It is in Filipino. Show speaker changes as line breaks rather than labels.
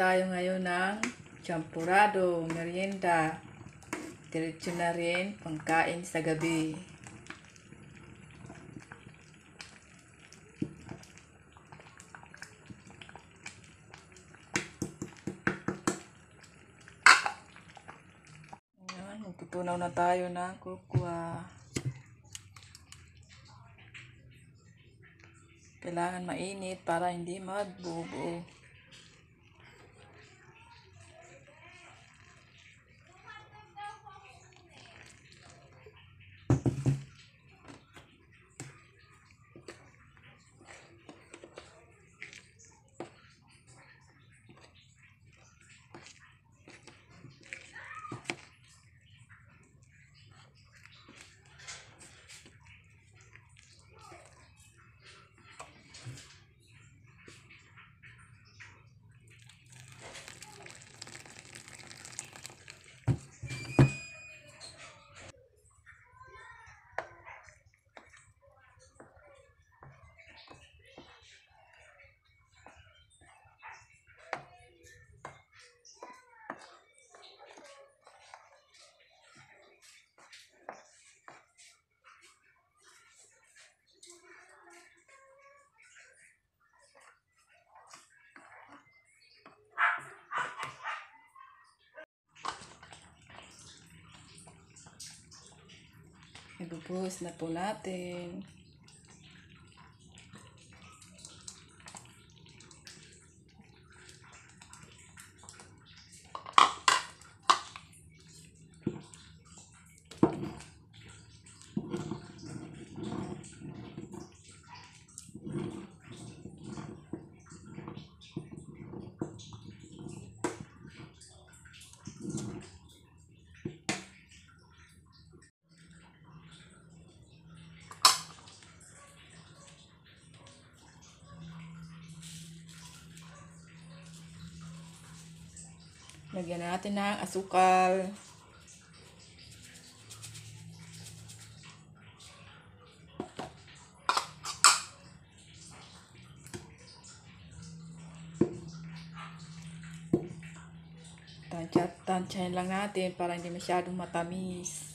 tayo ngayon ng champurado, merienda. Diretso na rin pangkain sa gabi. Ayan, magtutunaw na tayo ng kukwa. Kailangan mainit para hindi magbubo. Ibubuhos na po natin. Lagyan natin ng asukal. Tansya-tansyahin lang natin para hindi masyadong matamis.